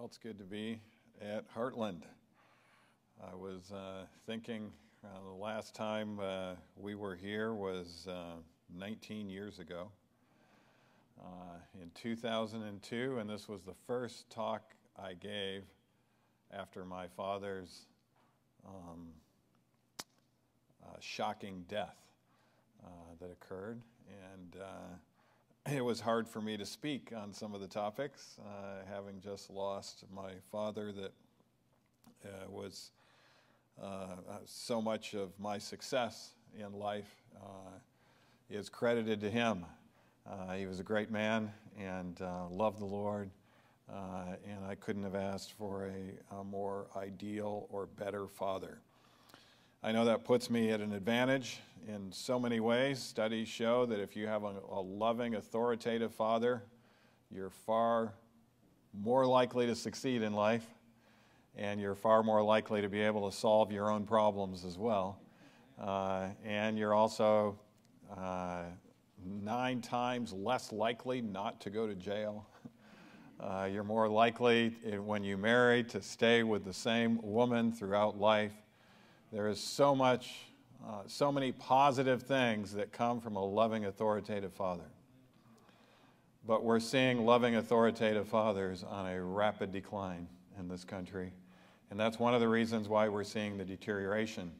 Well, it's good to be at Hartland. I was uh, thinking uh, the last time uh, we were here was uh, 19 years ago uh, in 2002, and this was the first talk I gave after my father's um, uh, shocking death that occurred. And it was hard for me to speak on some of the topics, uh, having just lost my father that uh, was uh, uh so much of my success in life uh, is credited to him. Uh, he was a great man and loved the Lord, and I couldn't have asked for a, a more ideal or better father. I know that puts me at an advantage in so many ways. Studies show that if you have a, a, loving, authoritative father, you're far more likely to succeed in life, and you're far more likely to be able to solve your own problems as well. Uh, and you're also uh, nine times less likely not to go to jail. Uh, you're more likely, eh, when you marry, to stay with the same woman throughout life. There is so much, uh, so many positive things that come from a loving, authoritative father. But we're seeing loving, authoritative fathers on a rapid decline in this country. And that's one of the reasons why we're seeing the deterioration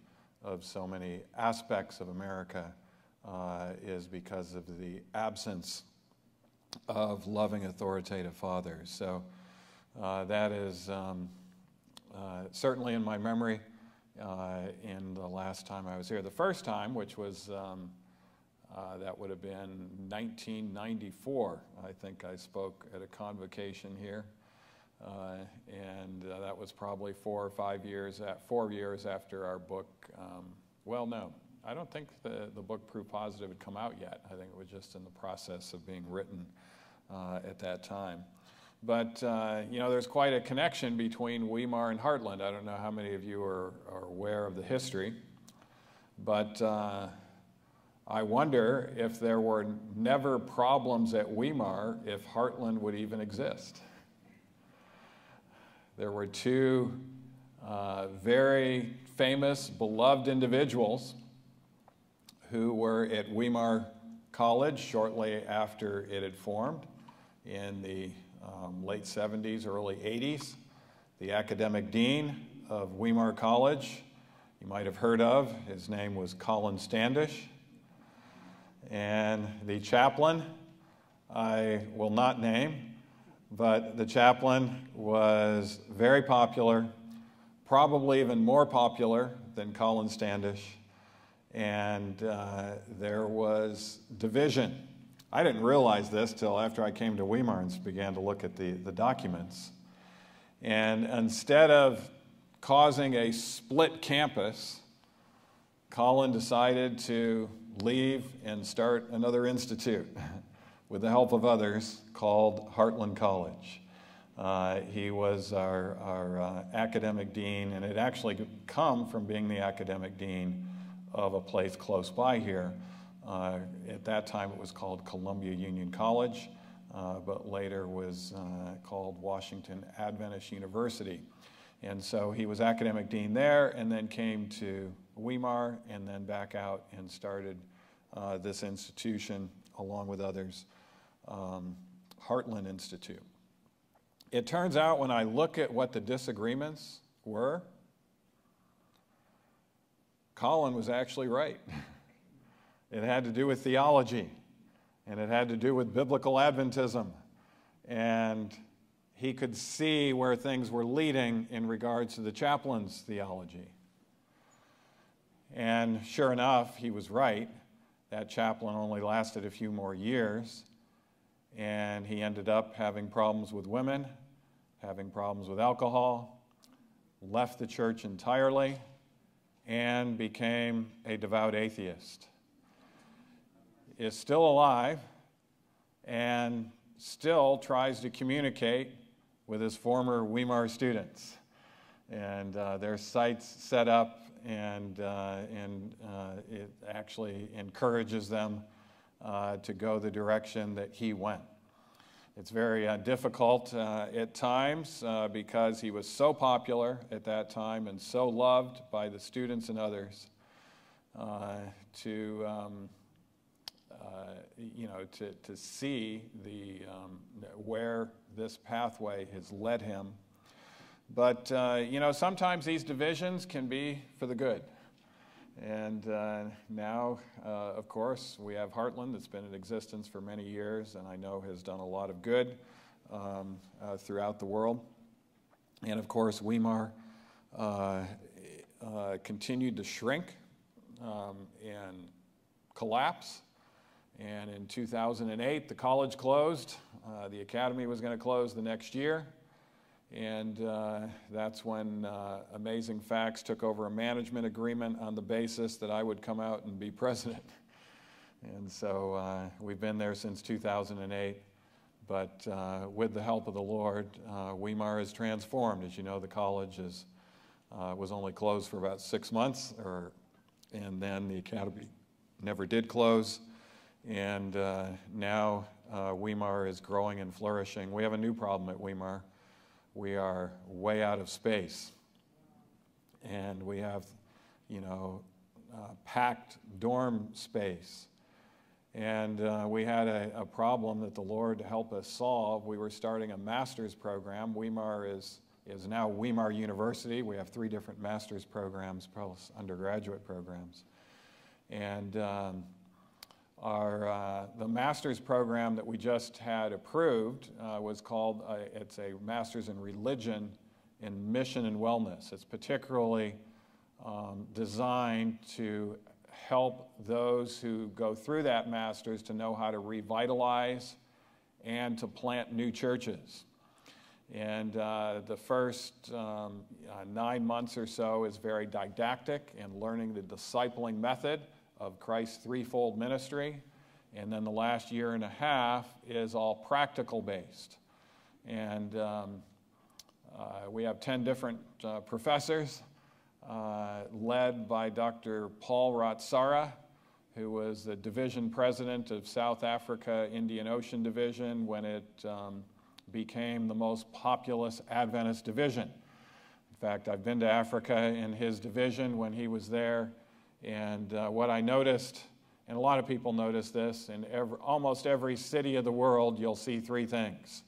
of so many aspects of America uh, is because of the absence of loving, authoritative fathers. So uh, that is um, uh, certainly in my memory in the last time I was here. The first time, which was, um, uh, that would have been 1994, I think I spoke at a convocation here. Uh, and uh, that was probably four or five years, at, four years after our book, um, well, no, I don't think the, the book Proof Positive had come out yet. I think it was just in the process of being written uh, at that time. But, uh, you know, there's quite a connection between Weimar and Hartland. I don't know how many of you are, are aware of the history, but uh, I wonder if there were never problems at Weimar, if Hartland would even exist. There were two uh, very famous, beloved individuals who were at Weimar College shortly after it had formed in the um, late 70s, early 80s. The academic dean of Weimar College, you might have heard of, his name was Colin Standish. And the chaplain, I will not name, but the chaplain was very popular, probably even more popular than Colin Standish. And uh, there was division I didn't realize this till after I came to Weimar and began to look at the, the documents. And instead of causing a split campus, Colin decided to leave and start another institute with the help of others called Hartland College. Uh, he was our, our uh, academic dean, and it actually come from being the academic dean of a place close by here at that time, it was called Columbia Union College, uh, but later was uh, called Washington Adventist University. And so he was academic dean there and then came to Weimar and then back out and started uh, this institution along with others, um, Hartland Institute. It turns out when I look at what the disagreements were, Colin was actually right. It had to do with theology, and it had to do with biblical Adventism. And he could see where things were leading in regards to the chaplain's theology. And sure enough, he was right. That chaplain only lasted a few more years, and he ended up having problems with women, having problems with alcohol, left the church entirely, and became a devout atheist is still alive and still tries to communicate with his former Weimar students. And uh, their sites set up, and, uh, and uh, it actually encourages them uh, to go the direction that he went. it's very uh, difficult uh, at times because he was so popular at that time and so loved by the students and others to, um, you know, to, to see the, um, where this pathway has led him. But, uh, you know, sometimes these divisions can be for the good. And uh, now, uh, of course, we have Hartland that's been in existence for many years and I know has done a lot of good um, uh, throughout the world. And of course, Weimar uh, uh, continued to shrink um, and collapse. And in 2008, the college closed. Uh, the academy was going to close the next year. And uh, that's when uh, Amazing Facts took over a management agreement on the basis that I would come out and be president. And so uh, we've been there since 2008. But uh, with the help of the Lord, uh, Weimar is transformed. As you know, the college is, uh, was only closed for about six months, or, and then the academy never did close. And now Weimar is growing and flourishing. We have a new problem at Weimar we are way out of space. And we have, you know, uh, packed dorm space. And uh, we had a, a, problem that the Lord helped us solve. We were starting a master's program. Weimar is, is now Weimar University. We have three different master's programs plus undergraduate programs. And um, our, uh, the master's program that we just had approved uh, was called, uh, it's a master's in religion in mission and wellness. It's particularly um, designed to help those who go through that master's to know how to revitalize and to plant new churches. And uh, the first um, uh, nine months or so is very didactic in learning the discipling method of Christ's threefold ministry. And then the last year and a half is all practical based. And um, uh, we have 10 different uh, professors uh, led by Dr. Paul Ratsara, who was the division president of South Africa Indian Ocean Division when it um, became the most populous Adventist division. In fact, I've been to Africa in his division when he was there and uh, what I noticed, and a lot of people notice this, in every, almost every city of the world, you'll see three things.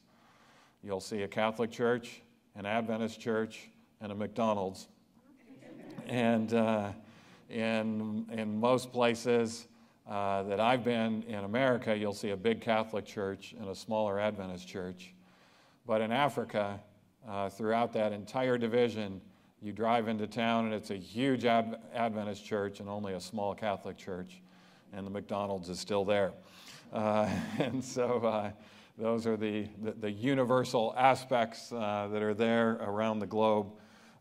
You'll see a Catholic church, an Adventist church, and a McDonald's. and uh, in, in most places uh, that I've been in America, you'll see a big Catholic church and a smaller Adventist church. But in Africa, uh, throughout that entire division, you drive into town and it's a huge Ad- Adventist church and only a small Catholic church, and the McDonald's is still there. Uh, and so uh, those are the, the, the universal aspects uh, that are there around the globe.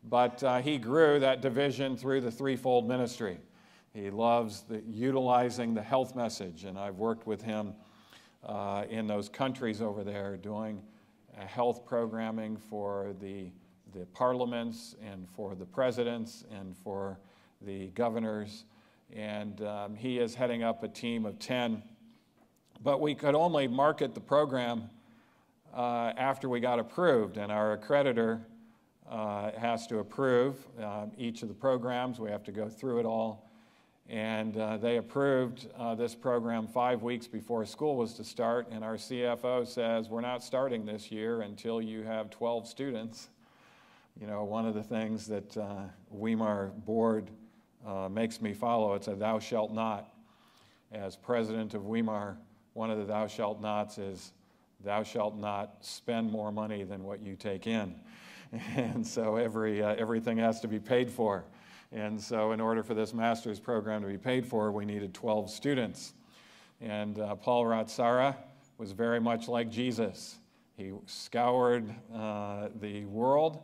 But uh, he grew that division through the threefold ministry. He loves the, utilizing the health message, and I've worked with him uh, in those countries over there doing health programming for the the parliaments and for the presidents and for the governors. And um, he is heading up a team of 10. But we could only market the program uh, after we got approved, and our accreditor uh, has to approve uh, each of the programs. We have to go through it all. And uh, they approved uh, this program five weeks before school was to start, and our CFO says, We're not starting this year until you have 12 students. You know, one of the things that uh, Weimar board uh, makes me follow, it's a thou shalt not. As president of Weimar, one of the thou shalt nots is thou shalt not spend more money than what you take in. And so every, uh, everything has to be paid for. And so, in order for this master's program to be paid for, we needed 12 students. And uh, Paul Ratsara was very much like Jesus. He scoured uh, the world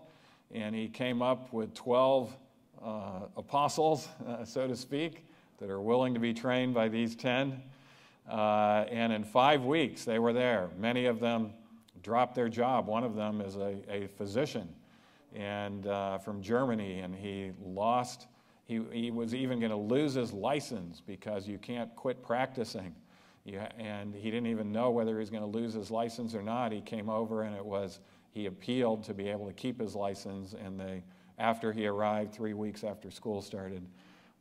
and he came up with 12 uh, apostles, uh, so to speak, that are willing to be trained by these 10. Uh, and in five weeks, they were there. Many of them dropped their job. One of them is a, a physician and uh, from Germany, and he lost. He, he was even going to lose his license because you can't quit practicing. and he didn't even know whether he was going to lose his license or not. He came over and it was, he appealed to be able to keep his license. And they, after he arrived, three weeks after school started,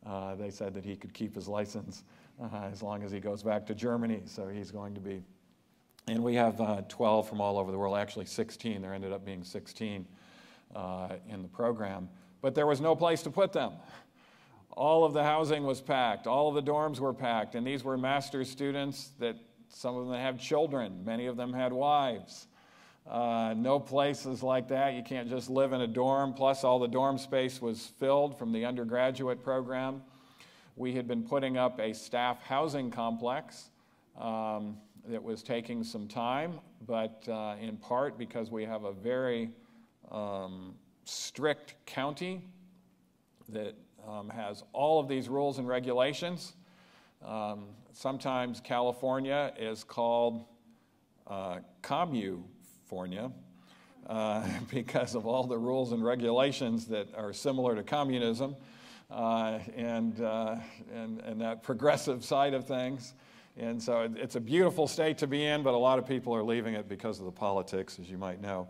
uh, they said that he could keep his license uh, as long as he goes back to Germany. So he's going to be, and we have uh, 12 from all over the world, actually 16. There ended up being 16 uh, in the program. But there was no place to put them. All of the housing was packed, all of the dorms were packed, and these were master's students that some of them had children, many of them had wives. Uh, no places like that. You can't just live in a dorm. Plus, all the dorm space was filled from the undergraduate program. We had been putting up a staff housing complex um, that was taking some time, but uh, in part because we have a very um, strict county that um, has all of these rules and regulations. Um, sometimes California is called uh, Commufornia uh, because of all the rules and regulations that are similar to communism uh, and, uh, and, and that progressive side of things. And so it's a beautiful state to be in, but a lot of people are leaving it because of the politics, as you might know.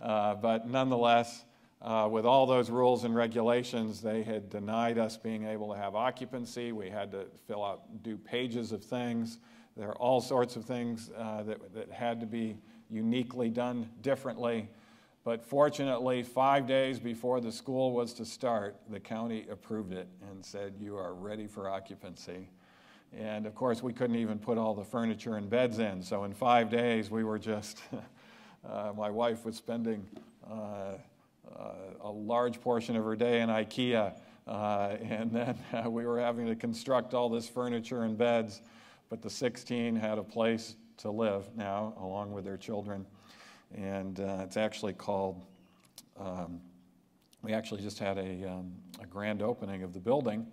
Uh, but nonetheless, uh, with all those rules and regulations, they had denied us being able to have occupancy. We had to fill out, do pages of things. There are all sorts of things uh, that, that had to be uniquely done differently. But fortunately, five days before the school was to start, the county approved it and said, You are ready for occupancy. And of course, we couldn't even put all the furniture and beds in. So in five days, we were just, uh, my wife was spending. Uh, uh, a large portion of her day in IKEA. Uh, and then uh, we were having to construct all this furniture and beds, but the 16 had a place to live now, along with their children. And uh, it's actually called, um, we actually just had a, um, a, grand opening of the building.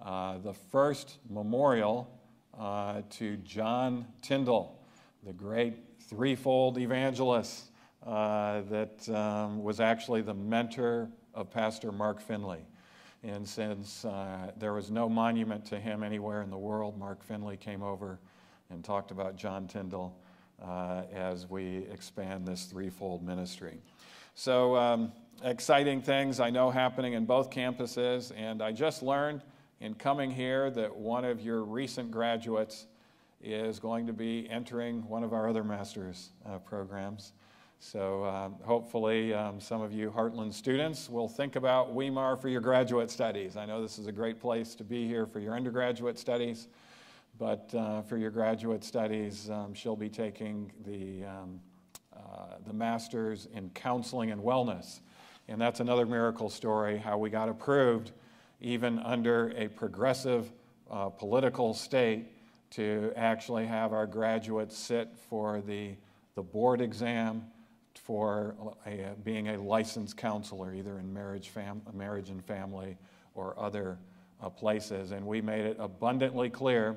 Uh, the first memorial uh, to John Tindall, the great threefold evangelist uh, that um, was actually the mentor of Pastor Mark Finley. And since uh, there was no monument to him anywhere in the world, Mark Finley came over and talked about John Tindall uh, as we expand this threefold ministry. So, um, exciting things I know happening in both campuses. And I just learned in coming here that one of your recent graduates is going to be entering one of our other master's uh, programs. So um, hopefully, um, some of you Hartland students will think about Weimar for your graduate studies. I know this is a great place to be here for your undergraduate studies, but uh, for your graduate studies, um, she'll be taking the, um, uh, the master's in counseling and wellness. And that's another miracle story how we got approved, even under a progressive uh, political state, to actually have our graduates sit for the, the board exam for a, being a licensed counselor, either in marriage, fam, marriage and family or other uh, places. And we made it abundantly clear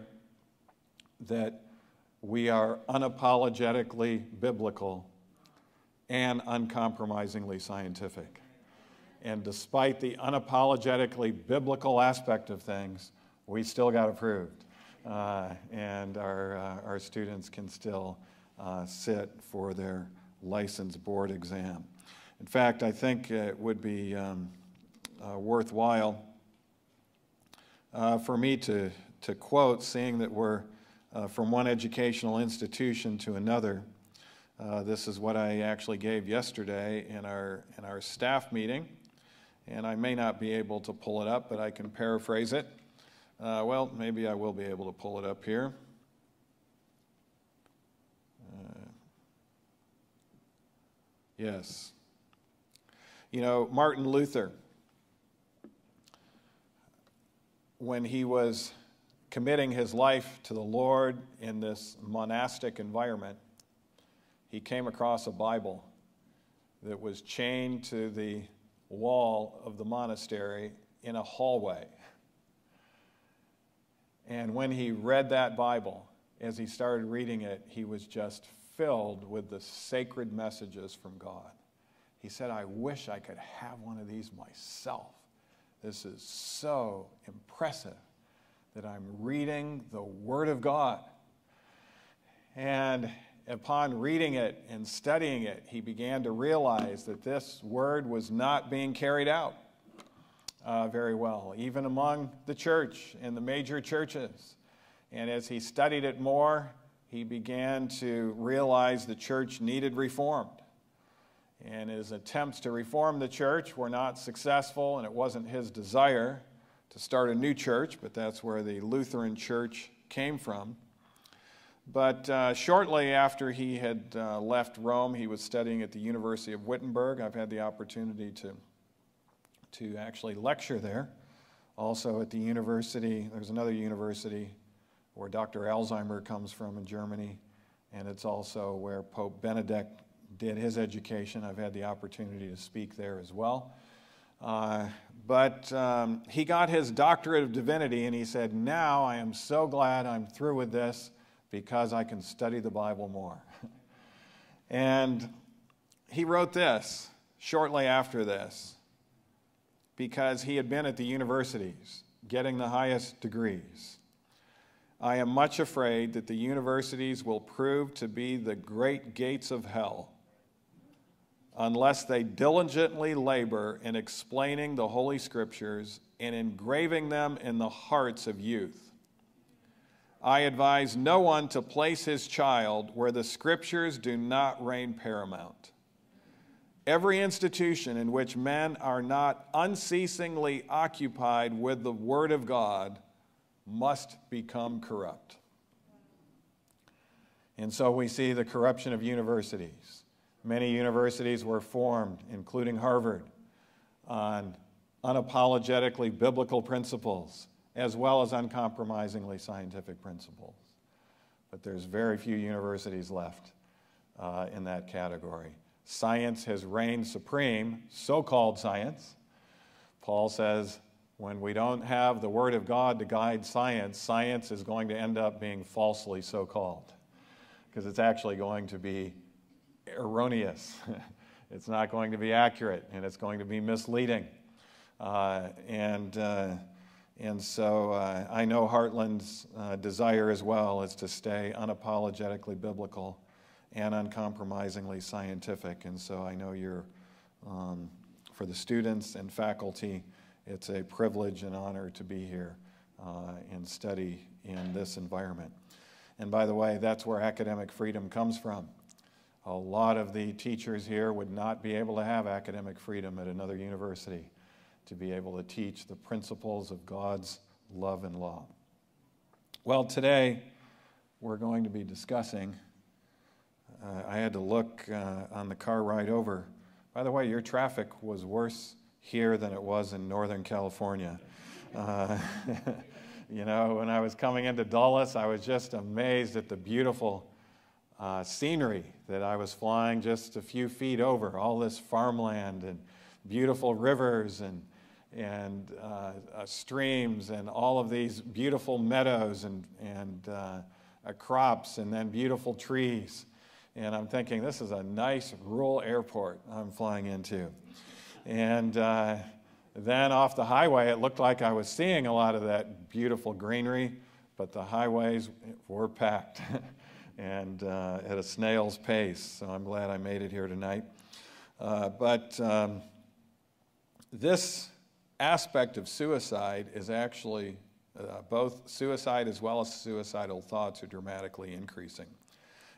that we are unapologetically biblical and uncompromisingly scientific. And despite the unapologetically biblical aspect of things, we still got approved. Uh, and our, uh, our students can still uh, sit for their license board exam. In fact, I think it would be um, uh, worthwhile uh, for me to, to quote, seeing that we're uh, from one educational institution to another. Uh, this is what I actually gave yesterday in our, in our staff meeting, and I may not be able to pull it up, but I can paraphrase it. Uh, well, maybe I will be able to pull it up here. Yes. You know, Martin Luther, when he was committing his life to the Lord in this monastic environment, he came across a Bible that was chained to the wall of the monastery in a hallway. And when he read that Bible, as he started reading it, he was just filled with the sacred messages from God. He said, I wish I could have one of these myself. This is so impressive that I'm reading the Word of God. And upon reading it and studying it, he began to realize that this word was not being carried out uh, very well, even among the church and the major churches. And as he studied it more, he began to realize the church needed reformed. And his attempts to reform the church were not successful, and it wasn't his desire to start a new church, but that's where the Lutheran church came from. But uh, shortly after he had uh, left Rome, he was studying at the University of Wittenberg. I've had the opportunity to, to actually lecture there. Also at the university, there's another university where Dr. Alzheimer comes from in Germany, and it's also where Pope Benedict did his education. I've had the opportunity to speak there as well. Uh, but um, he got his doctorate of divinity, and he said, Now I am so glad I'm through with this because I can study the Bible more. and he wrote this shortly after this because he had been at the universities getting the highest degrees. I am much afraid that the universities will prove to be the great gates of hell unless they diligently labor in explaining the Holy Scriptures and engraving them in the hearts of youth. I advise no one to place his child where the Scriptures do not reign paramount. Every institution in which men are not unceasingly occupied with the Word of God must become corrupt. And so we see the corruption of universities. Many universities were formed, including Harvard, on unapologetically biblical principles as well as uncompromisingly scientific principles. But there's very few universities left uh, in that category. Science has reigned supreme, so called science. Paul says when we don't have the Word of God to guide science, science is going to end up being falsely so called because it's actually going to be erroneous. it's not going to be accurate and it's going to be misleading. Uh, and uh, and so uh, I know Hartland's uh, desire as well is to stay unapologetically biblical and uncompromisingly scientific. And so I know you're, um, for the students and faculty, it's a privilege and honor to be here uh, and study in this environment. And by the way, that's where academic freedom comes from. A lot of the teachers here would not be able to have academic freedom at another university to be able to teach the principles of God's love and law. Well, today we're going to be discussing. Uh, I had to look uh, on the car ride over. By the way, your traffic was worse here than it was in Northern California. Uh, you know, when I was coming into Dulles, I was just amazed at the beautiful uh, scenery that I was flying just a few feet over all this farmland and beautiful rivers and and uh, uh, streams and all of these beautiful meadows and, and uh, uh, crops and then beautiful trees. And I'm thinking, this is a nice rural airport I'm flying into. And uh, then off the highway, it looked like I was seeing a lot of that beautiful greenery, but the highways were packed and uh, at a snail's pace. So I'm glad I made it here tonight. but um, this aspect of suicide is actually uh, both suicide as well as suicidal thoughts are dramatically increasing.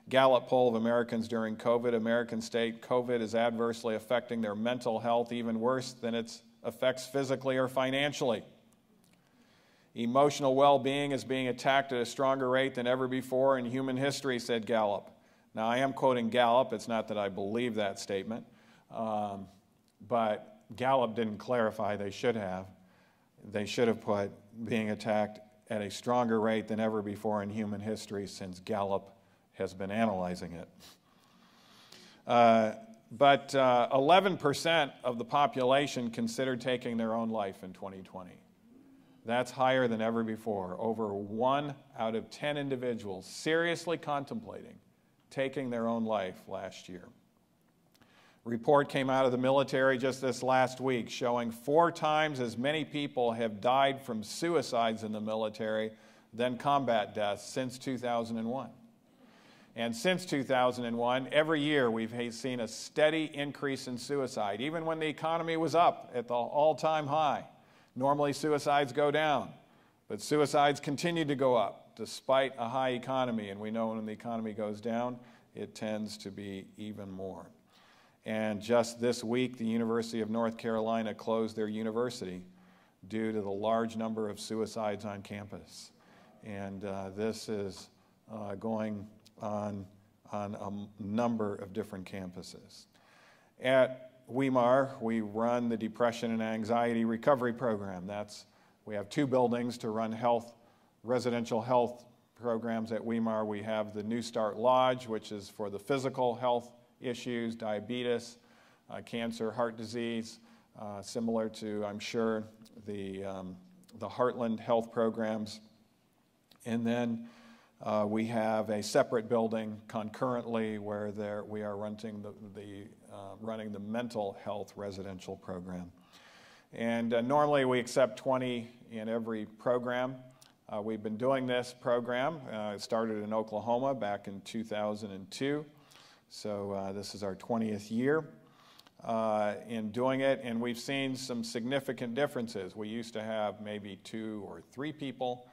Gallup poll of Americans during COVID, Americans state COVID is adversely affecting their mental health even worse than its effects physically or financially. Emotional well being is being attacked at a stronger rate than ever before in human history, said Gallup. Now, I am quoting Gallup. It's not that I believe that statement. Um, but Gallup didn't clarify, they should have. They should have put being attacked at a stronger rate than ever before in human history since Gallup has been analyzing it. Uh, but uh, 11% of the population considered taking their own life in 2020. That's higher than ever before. Over one out of 10 individuals seriously contemplating taking their own life last year report came out of the military just this last week showing four times as many people have died from suicides in the military than combat deaths since 2001. And since 2001, every year we've seen a steady increase in suicide, even when the economy was up at the all time high. Normally, suicides go down, but suicides continue to go up despite a high economy. And we know when the economy goes down, it tends to be even more. And just this week, the University of North Carolina closed their university due to the large number of suicides on campus. And uh, this is uh, going on on a number of different campuses. At Weimar, we run the Depression and Anxiety Recovery Program. That's, we have two buildings to run health, residential health programs at Weimar. We have the New Start Lodge, which is for the physical health issues, diabetes, uh, cancer, heart disease, uh, similar to, I'm sure, the, um, the Hartland Health programs. And then uh, we have a separate building concurrently where there, we are running the, the uh, running the mental health residential program. And uh, normally we accept 20 in every program. Uh, we've been doing this program. Uh, it started in Oklahoma back in 2002. So uh, this is our 20th year in doing it, and we've seen some significant differences. We used to have maybe two or three people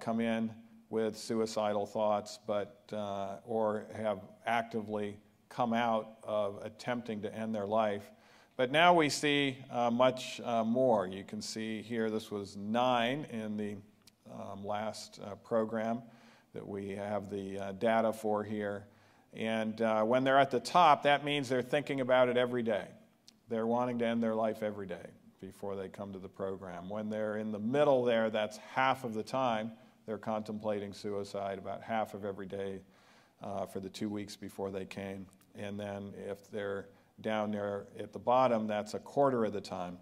come in with suicidal thoughts, but uh, or have actively come out of attempting to end their life. But now we see uh, much uh, more. You can see here this was nine in the um, last uh, program that we have the uh, data for here. And uh, when they're at the top, that means they're thinking about it every day. They're wanting to end their life every day before they come to the program. When they're in the middle there, that's half of the time they're contemplating suicide about half of every day uh, for the two weeks before they came. And then if they're down there at the bottom, that's a quarter of the time.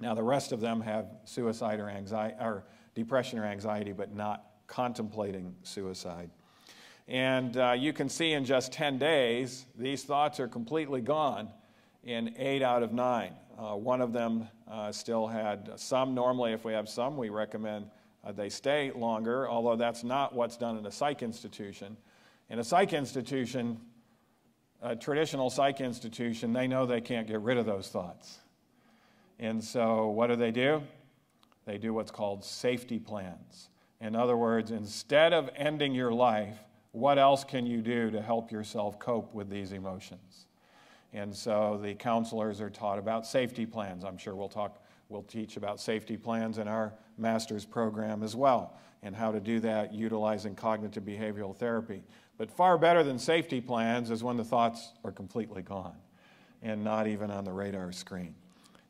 Now, the rest of them have suicide or anxiety, or depression or anxiety, but not contemplating suicide. And uh, you can see in just 10 days, these thoughts are completely gone in eight out of nine. Uh, one of them uh, still had some. Normally, if we have some, we recommend uh, they stay longer, although that's not what's done in a psych institution. In a psych institution, a traditional psych institution, they know they can't get rid of those thoughts. And so, what do they do? They do what's called safety plans. In other words, instead of ending your life, what else can you do to help yourself cope with these emotions? And so the counselors are taught about safety plans. I'm sure we'll talk We'll teach about safety plans in our master's program as well, and how to do that utilizing cognitive behavioral therapy. But far better than safety plans is when the thoughts are completely gone and not even on the radar screen.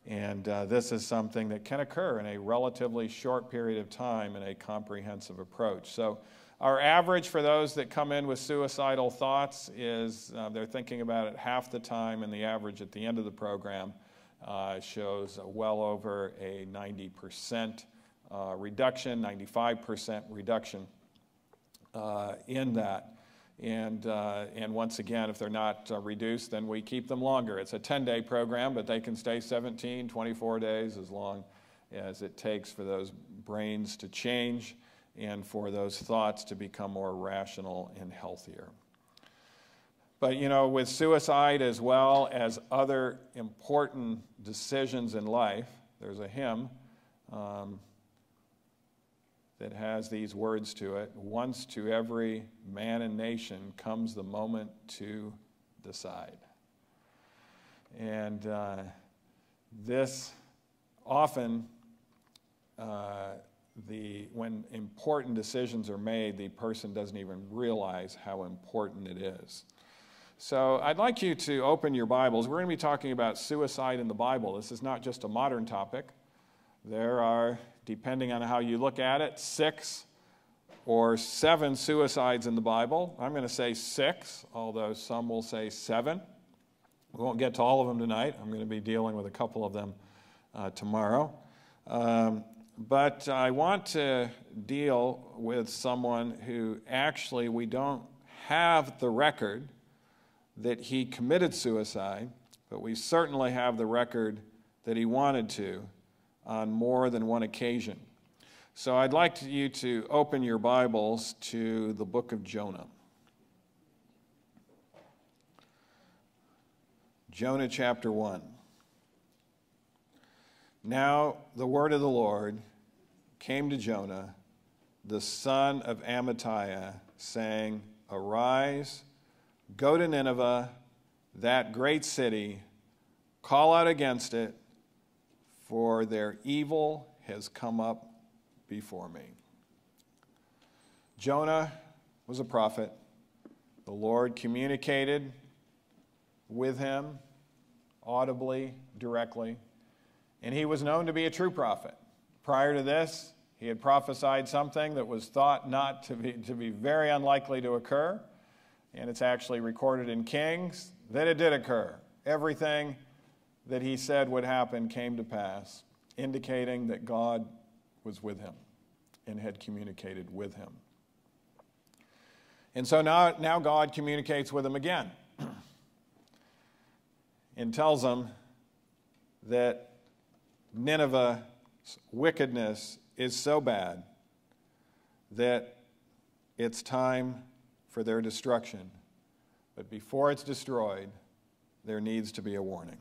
And uh, this is something that can occur in a relatively short period of time in a comprehensive approach. So, our average for those that come in with suicidal thoughts is uh, they're thinking about it half the time, and the average at the end of the program uh, shows well over a 90% uh, reduction, 95% reduction uh, in that. And, uh, and once again, if they're not uh, reduced, then we keep them longer. It's a 10 day program, but they can stay 17, 24 days as long as it takes for those brains to change and for those thoughts to become more rational and healthier. But, you know, with suicide as well as other important decisions in life, there's a hymn um, that has these words to it Once to every man and nation comes the moment to decide. And uh, this often, uh, the, when important decisions are made, the person doesn't even realize how important it is. So I'd like you to open your Bibles. We're going to be talking about suicide in the Bible. This is not just a modern topic. There are, depending on how you look at it, six or seven suicides in the Bible. I'm going to say six, although some will say seven. We won't get to all of them tonight. I'm going to be dealing with a couple of them uh, tomorrow. Um, but I want to deal with someone who actually we don't have the record that he committed suicide, but we certainly have the record that he wanted to on more than one occasion. So I'd like you to open your Bibles to the book of Jonah. Jonah chapter 1. Now the word of the Lord came to Jonah, the son of Amittai, saying, Arise, go to Nineveh, that great city, call out against it for their evil has come up before me. Jonah was a prophet. The Lord communicated with him audibly, directly, and he was known to be a true prophet. Prior to this, he had prophesied something that was thought not to be, to be very unlikely to occur, and it's actually recorded in Kings that it did occur. Everything that he said would happen came to pass, indicating that God was with him and had communicated with him. And so now, now God communicates with him again and tells him that Nineveh's wickedness is so bad that it's time for their destruction. But before it's destroyed, there needs to be a warning.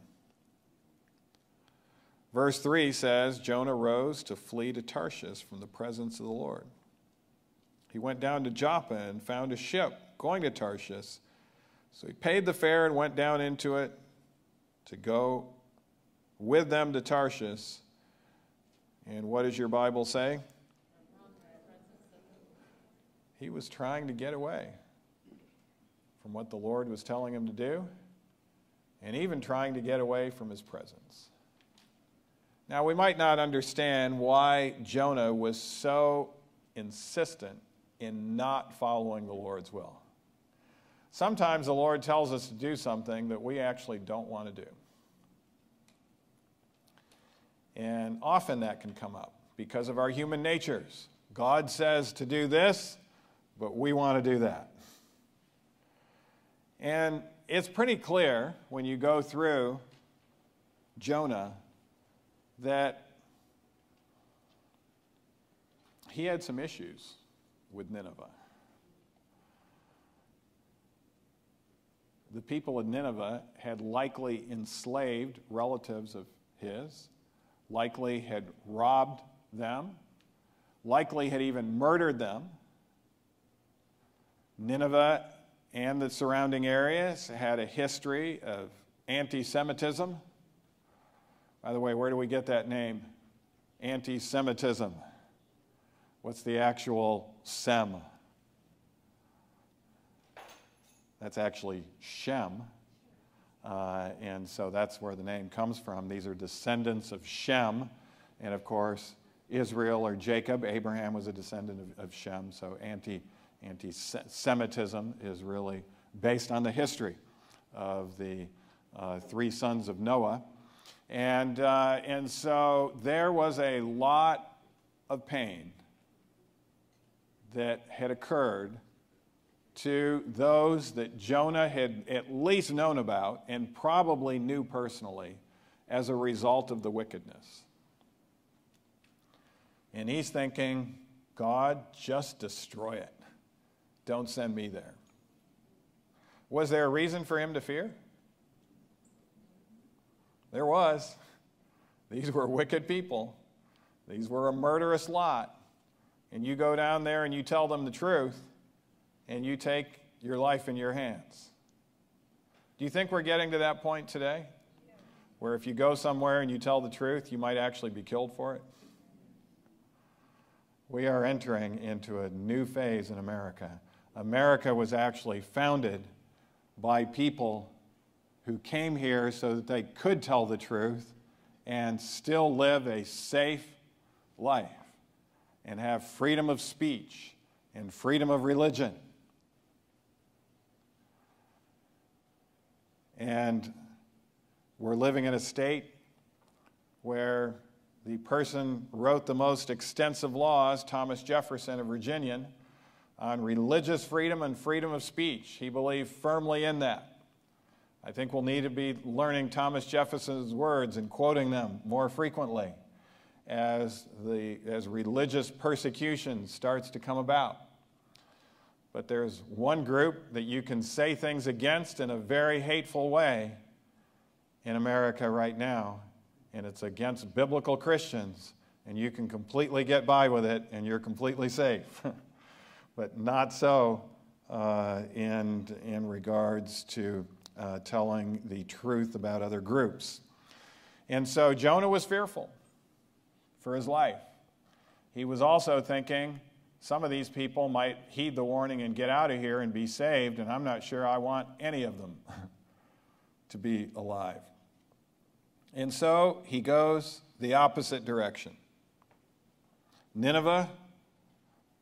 Verse 3 says Jonah rose to flee to Tarshish from the presence of the Lord. He went down to Joppa and found a ship going to Tarshish. So he paid the fare and went down into it to go with them to Tarshish. And what does your Bible say? He was trying to get away from what the Lord was telling him to do, and even trying to get away from his presence. Now, we might not understand why Jonah was so insistent in not following the Lord's will. Sometimes the Lord tells us to do something that we actually don't want to do. And often that can come up because of our human natures. God says to do this, but we want to do that. And it's pretty clear when you go through Jonah that he had some issues with Nineveh. The people of Nineveh had likely enslaved relatives of his likely had robbed them, likely had even murdered them. Nineveh and the surrounding areas had a history of anti Semitism. By the way, where do we get that name? Anti Semitism. What's the actual Sem? That's actually Shem. Uh, and so that's where the name comes from. These are descendants of Shem. And of course, Israel or Jacob, Abraham was a descendant of, of Shem. So anti Semitism is really based on the history of the uh, three sons of Noah. And, uh, and so there was a lot of pain that had occurred to those that Jonah had at least known about and probably knew personally as a result of the wickedness. And he's thinking, God, just destroy it. Don't send me there. Was there a reason for him to fear? There was. These were wicked people. These were a murderous lot. And you go down there and you tell them the truth, and you take your life in your hands. Do you think we're getting to that point today? Where if you go somewhere and you tell the truth, you might actually be killed for it? We are entering into a new phase in America. America was actually founded by people who came here so that they could tell the truth and still live a safe life and have freedom of speech and freedom of religion. And we're living in a state where the person wrote the most extensive laws, Thomas Jefferson, a Virginian, on religious freedom and freedom of speech. He believed firmly in that. I think we'll need to be learning Thomas Jefferson's words and quoting them more frequently as, the, as religious persecution starts to come about. But there's one group that you can say things against in a very hateful way, in America right now, and it's against biblical Christians, and you can completely get by with it and you're completely safe. but not so uh, in, in regards to uh, telling the truth about other groups. And so Jonah was fearful for his life. He was also thinking, some of these people might heed the warning and get out of here and be saved, and I'm not sure I want any of them to be alive. And so he goes the opposite direction. Nineveh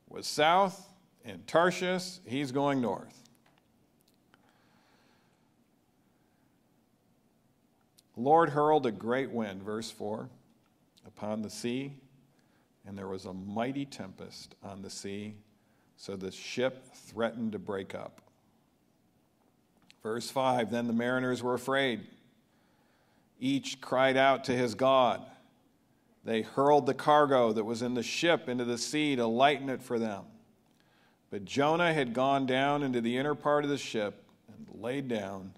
was south, and Tarshish, he's going north. Lord hurled a great wind, verse 4, upon the sea, and there was a mighty tempest on the sea, so the ship threatened to break up. Verse 5 Then the mariners were afraid. Each cried out to his God. They hurled the cargo that was in the ship into the sea to lighten it for them. But Jonah had gone down into the inner part of the ship and laid down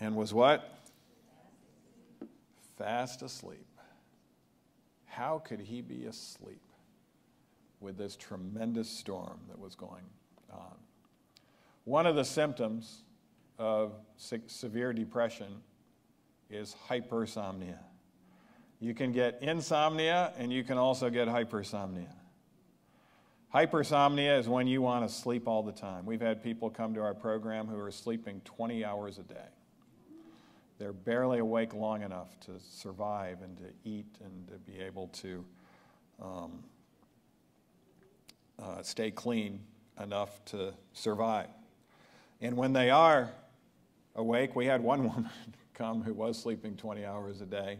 and was what? Fast asleep. How could he be asleep with this tremendous storm that was going on? One of the symptoms of severe depression is hypersomnia. You can get insomnia and you can also get hypersomnia. Hypersomnia is when you want to sleep all the time. We've had people come to our program who are sleeping 20 hours a day. They're barely awake long enough to survive and to eat and to be able to um, uh, stay clean enough to survive. And when they are awake, we had one woman come who was sleeping 20 hours a day.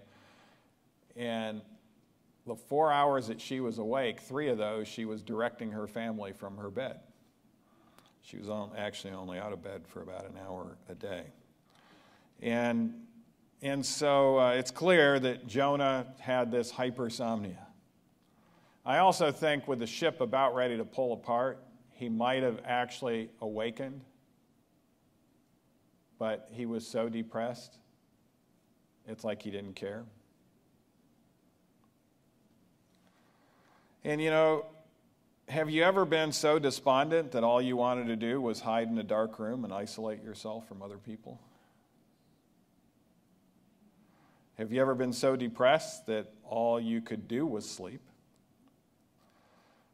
And the four hours that she was awake, three of those, she was directing her family from her bed. She was on, actually only out of bed for about an hour a day. And, and so uh, it's clear that Jonah had this hypersomnia. I also think with the ship about ready to pull apart, he might have actually awakened, but he was so depressed, it's like he didn't care. And you know, have you ever been so despondent that all you wanted to do was hide in a dark room and isolate yourself from other people? Have you ever been so depressed that all you could do was sleep?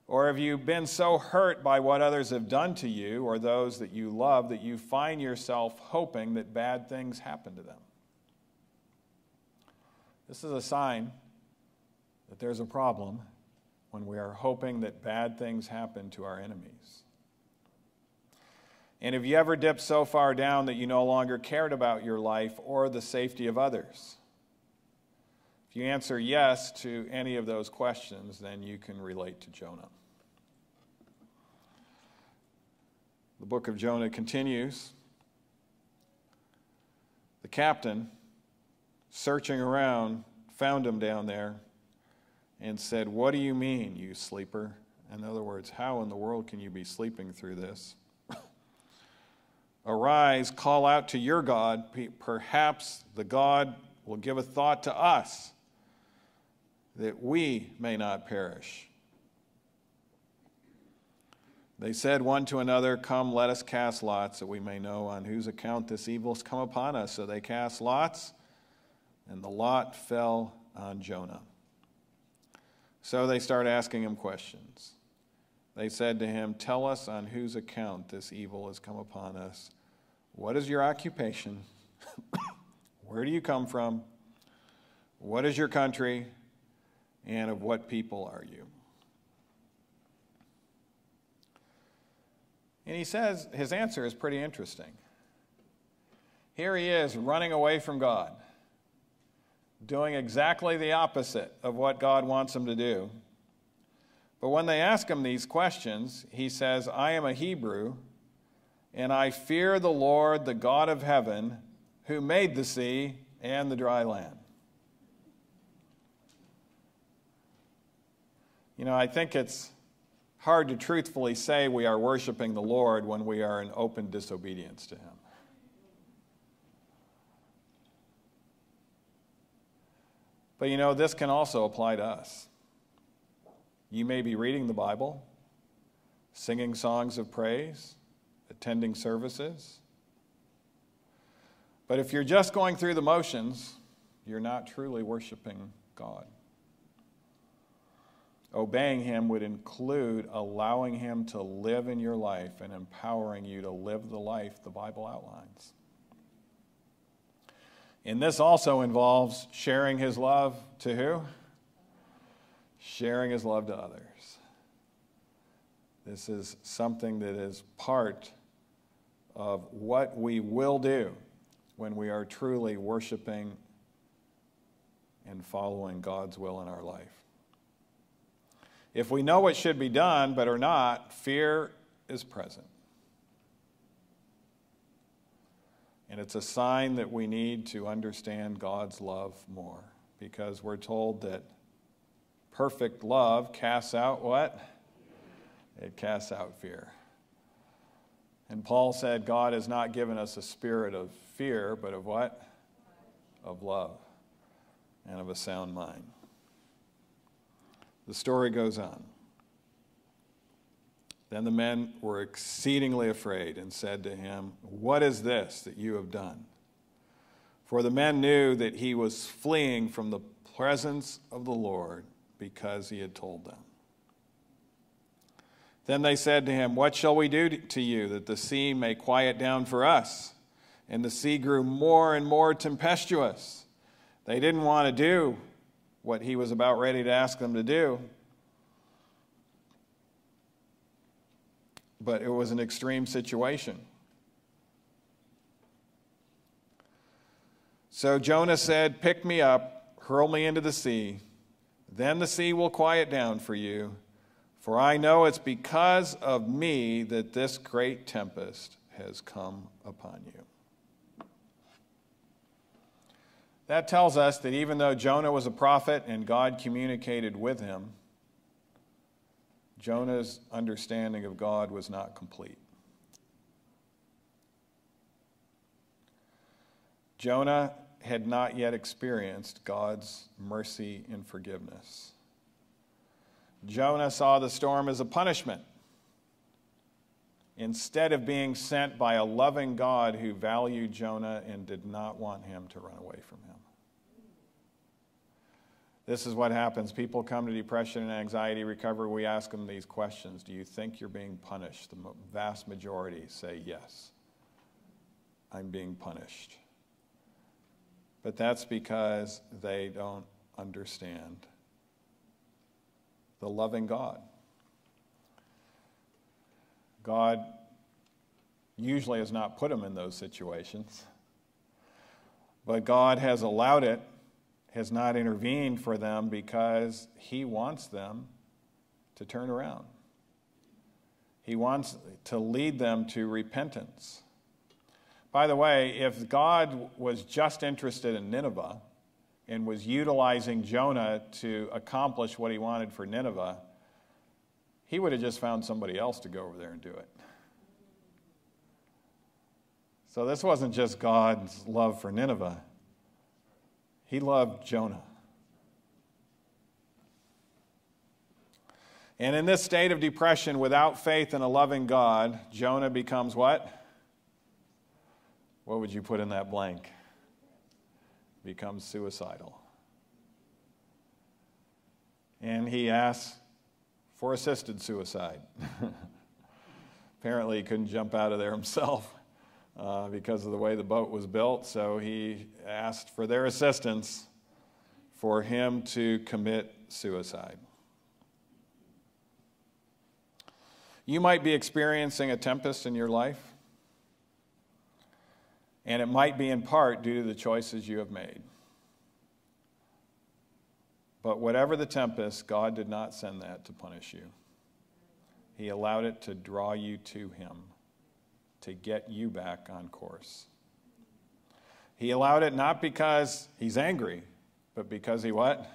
Or have you been so hurt by what others have done to you or those that you love that you find yourself hoping that bad things happen to them? This is a sign that there's a problem when we are hoping that bad things happen to our enemies. And have you ever dipped so far down that you no longer cared about your life or the safety of others? If you answer yes to any of those questions, then you can relate to Jonah. The book of Jonah continues. The captain, searching around, found him down there and said, What do you mean, you sleeper? In other words, how in the world can you be sleeping through this? Arise, call out to your God. Perhaps the God will give a thought to us that we may not perish. They said one to another, Come, let us cast lots, that we may know on whose account this evil has come upon us. So they cast lots, and the lot fell on Jonah. So they start asking him questions. They said to him, Tell us on whose account this evil has come upon us. What is your occupation? Where do you come from? What is your country? And of what people are you? And he says his answer is pretty interesting. Here he is running away from God doing exactly the opposite of what God wants him to do. But when they ask him these questions, he says, I am a Hebrew, and I fear the Lord, the God of heaven, who made the sea and the dry land. You know, I think it's hard to truthfully say we are worshiping the Lord when we are in open disobedience to Him. But you know, this can also apply to us. You may be reading the Bible, singing songs of praise, attending services. But if you're just going through the motions, you're not truly worshiping God. Obeying Him would include allowing Him to live in your life and empowering you to live the life the Bible outlines. And this also involves sharing His love to who? Sharing His love to others. This is something that is part of what we will do when we are truly worshiping and following God's will in our life. If we know what should be done but are not, fear is present. And it's a sign that we need to understand God's love more because we're told that perfect love casts out what? It casts out fear. And Paul said, God has not given us a spirit of fear, but of what? Of love and of a sound mind. The story goes on. Then the men were exceedingly afraid and said to him, What is this that you have done? For the men knew that he was fleeing from the presence of the Lord because he had told them. Then they said to him, What shall we do to you that the sea may quiet down for us? And the sea grew more and more tempestuous. They didn't want to do what he was about ready to ask them to do. But it was an extreme situation. So Jonah said, Pick me up, hurl me into the sea. Then the sea will quiet down for you. For I know it's because of me that this great tempest has come upon you. That tells us that even though Jonah was a prophet and God communicated with him, Jonah's understanding of God was not complete. Jonah had not yet experienced God's mercy and forgiveness. Jonah saw the storm as a punishment instead of being sent by a loving God who valued Jonah and did not want him to run away from him. This is what happens. People come to depression and anxiety recovery. We ask them these questions Do you think you're being punished? The vast majority say yes. I'm being punished. But that's because they don't understand the loving God. God usually has not put them in those situations, but God has allowed it has not intervened for them because he wants them to turn around. He wants to lead them to repentance. By the way, if God was just interested in Nineveh and was utilizing Jonah to accomplish what he wanted for Nineveh, he would have just found somebody else to go over there and do it. So this wasn't just God's love for Nineveh, he loved Jonah. And in this state of depression, without faith in a loving God, Jonah becomes what? What would you put in that blank? Becomes suicidal. And he asks for assisted suicide. Apparently, he couldn't jump out of there himself uh, because of the way the boat was built. So he asked for their assistance for him to commit suicide. You might be experiencing a tempest in your life, and it might be in part due to the choices you have made. But whatever the tempest, God did not send that to punish you. He allowed it to draw you to Him to get you back on course. He allowed it not because he's angry, but because he what?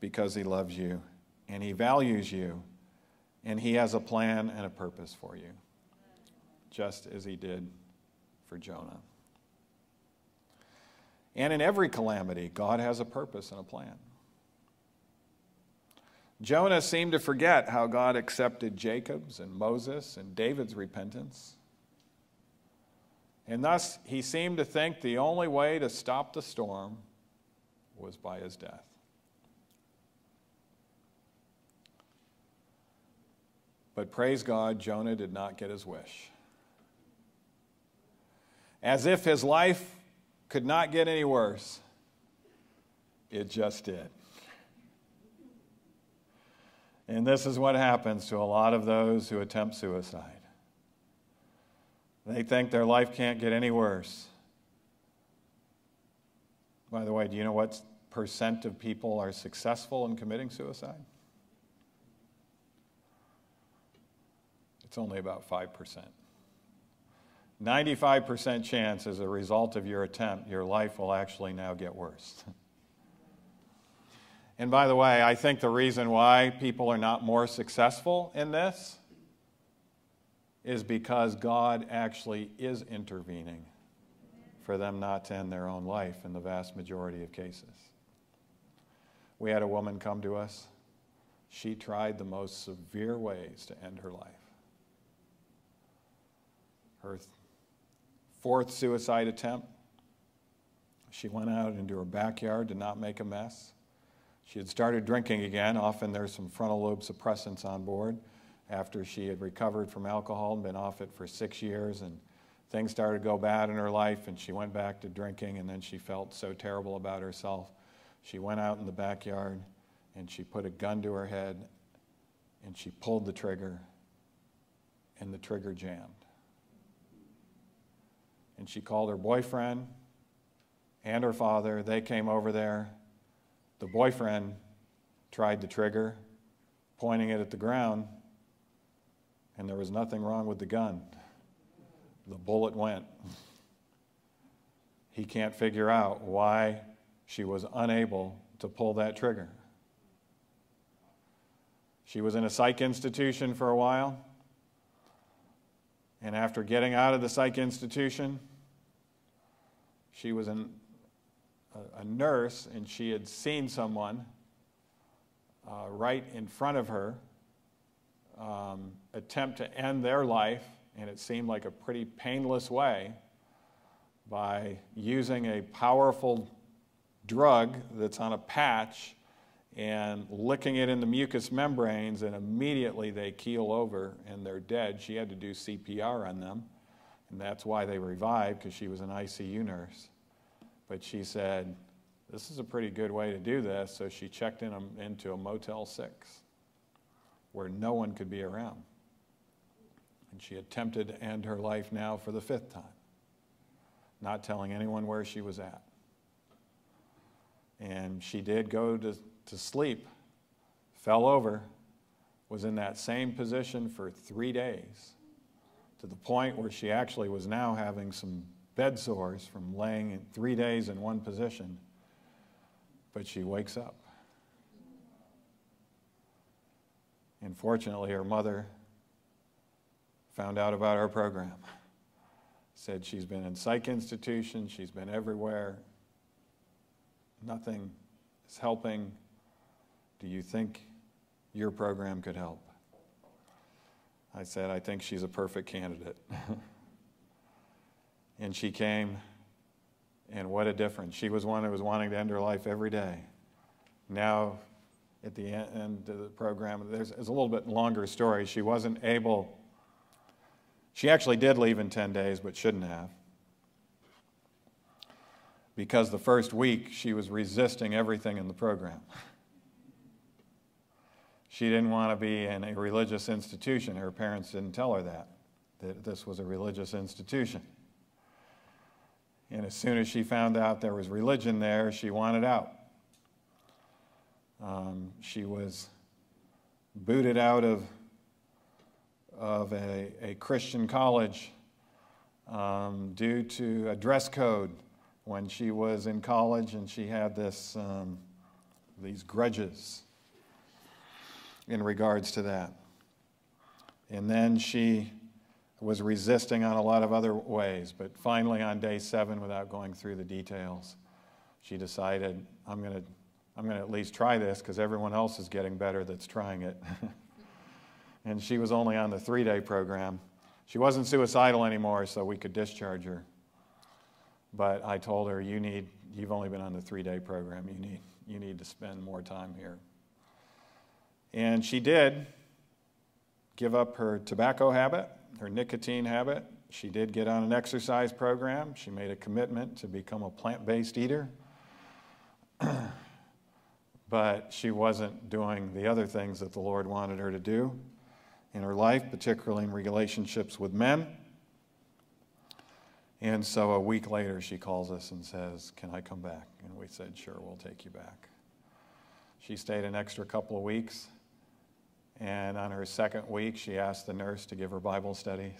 Because he loves you and he values you and he has a plan and a purpose for you, just as he did for Jonah. And in every calamity, God has a purpose and a plan. Jonah seemed to forget how God accepted Jacob's and Moses and David's repentance. And thus, he seemed to think the only way to stop the storm was by his death. But praise God, Jonah did not get his wish. As if his life could not get any worse, it just did. And this is what happens to a lot of those who attempt suicide. They think their life can't get any worse. By the way, do you know what percent of people are successful in committing suicide? It's only about 5%. 95% chance as a result of your attempt, your life will actually now get worse. And by the way, I think the reason why people are not more successful in this is because God actually is intervening for them not to end their own life in the vast majority of cases. We had a woman come to us. She tried the most severe ways to end her life. Her fourth suicide attempt, she went out into her backyard to not make a mess. She had started drinking again. Often there's some frontal lobe suppressants on board after she had recovered from alcohol and been off it for six years. And things started to go bad in her life, and she went back to drinking. And then she felt so terrible about herself. She went out in the backyard and she put a gun to her head and she pulled the trigger, and the trigger jammed. And she called her boyfriend and her father. They came over there the boyfriend tried the trigger, pointing it at the ground, and there was nothing wrong with the gun. The bullet went. He can't figure out why she was unable to pull that trigger. She was in a psych institution for a while. And after getting out of the psych institution, she was a, a nurse, and she had seen someone uh, right in front of her um, attempt to end their life, and it seemed like a pretty painless way by using a powerful drug that's on a patch and licking it in the mucous membranes, and immediately they keel over and they're dead. She had to do CPR on them, and that's why they revived because she was an ICU nurse. But she said, This is a pretty good way to do this. So she checked in a, into a Motel 6 where no one could be around. And she attempted to end her life now for the fifth time, not telling anyone where she was at. And she did go to, to sleep, fell over, was in that same position for three days, to the point where she actually was now having some bed sores from laying in three days in one position, but she wakes up. And fortunately, her mother found out about our program. Said she's been in psych institutions, she's been everywhere. Nothing is helping. Do you think your program could help? I said, I think she's a perfect candidate. And she came, and what a difference. She was one who was wanting to end her life every day. Now, at the end of the program, there's, a little bit longer story. She wasn't able, she actually did leave in 10 days, but shouldn't have. Because the first week she was resisting everything in the program. She didn't want to be in a religious institution. Her parents didn't tell her that, that this was a religious institution. And as soon as she found out there was religion there, she wanted out. Um, she was booted out of, of a, a Christian college um, due to a dress code when she was in college, and she had this, um, these grudges in regards to that. And then she was resisting on a lot of other ways, but finally on day seven, without going through the details, she decided, I'm going to I'm going to at least try this because everyone else is getting better that's trying it. and she was only on the three day program. She wasn't suicidal anymore, so we could discharge her. But I told her, you need, you've only been on the three day program. You need, you need to spend more time here. And she did give up her tobacco habit, her nicotine habit. She did get on an exercise program. She made a commitment to become a plant based eater. but she wasn't doing the other things that the Lord wanted her to do in her life, particularly in relationships with men. And so a week later, she calls us and says, Can I come back? And we said, Sure, we'll take you back. She stayed an extra couple of weeks. And on her second week, she asked the nurse to give her Bible studies.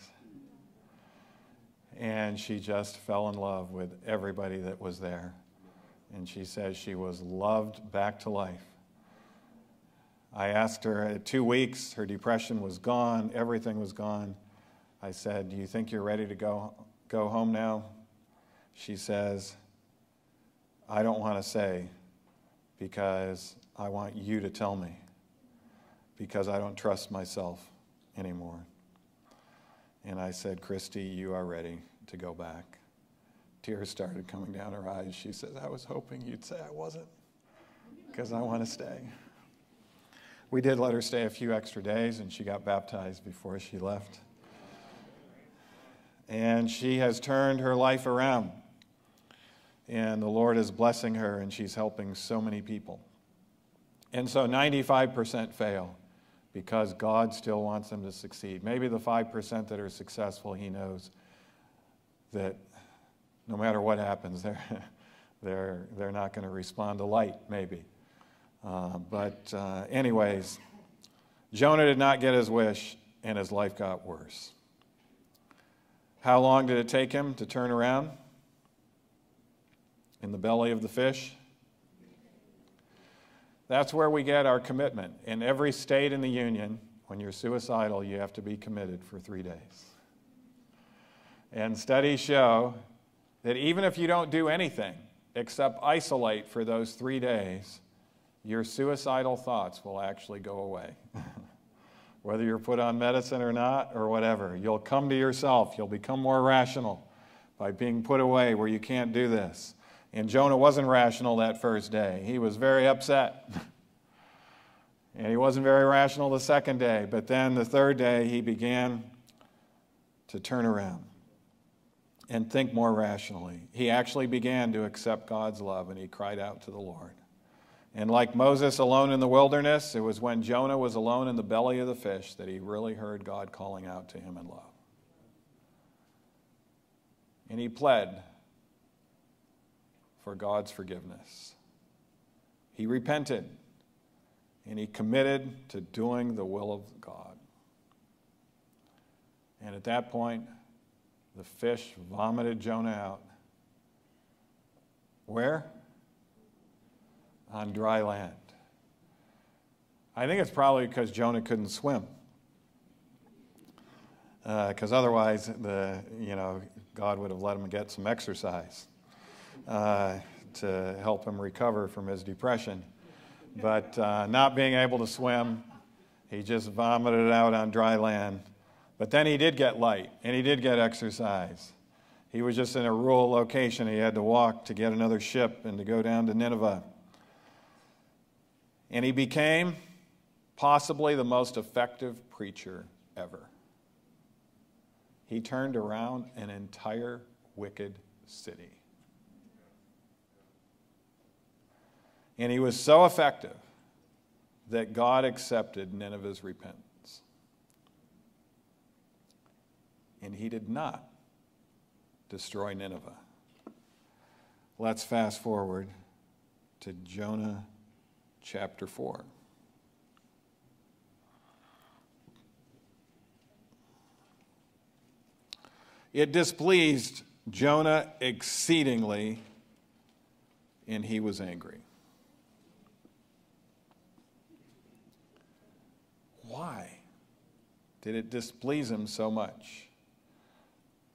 And she just fell in love with everybody that was there. And she says she was loved back to life. I asked her, at two weeks, her depression was gone, everything was gone. I said, Do you think you're ready to go, go home now? She says, I don't want to say because I want you to tell me because I don't trust myself anymore. And I said, Christy, you are ready to go back. Tears started coming down her eyes. She says, I was hoping you'd say I wasn't because I want to stay. We did let her stay a few extra days, and she got baptized before she left. And she has turned her life around. And the Lord is blessing her, and she's helping so many people. And so 95% fail because God still wants them to succeed. Maybe the 5% that are successful, He knows that no matter what happens, they're, they're, they're not going to respond to light, maybe. Uh, but, uh, anyways, Jonah did not get his wish, and his life got worse. How long did it take him to turn around? In the belly of the fish? That's where we get our commitment. In every state in the Union, when you're suicidal, you have to be committed for three days. And studies show that even if you don't do anything except isolate for those three days, your suicidal thoughts will actually go away. Whether you're put on medicine or not, or whatever, you'll come to yourself. You'll become more rational by being put away where you can't do this. And Jonah wasn't rational that first day. He was very upset. and he wasn't very rational the second day. But then the third day, he began to turn around and think more rationally. He actually began to accept God's love and he cried out to the Lord. And like Moses alone in the wilderness, it was when Jonah was alone in the belly of the fish that he really heard God calling out to him in love. And he pled for God's forgiveness. He repented and he committed to doing the will of God. And at that point, the fish vomited Jonah out. Where? On dry land. I think it's probably because Jonah couldn't swim. Because uh, otherwise, the, you know, God would have let him get some exercise uh, to help him recover from his depression. But uh, not being able to swim, he just vomited out on dry land. But then he did get light and he did get exercise. He was just in a rural location. He had to walk to get another ship and to go down to Nineveh. And he became possibly the most effective preacher ever. He turned around an entire wicked city. And he was so effective that God accepted Nineveh's repentance. And he did not destroy Nineveh. Let's fast forward to Jonah chapter 4. It displeased Jonah exceedingly, and he was angry. Why did it displease him so much?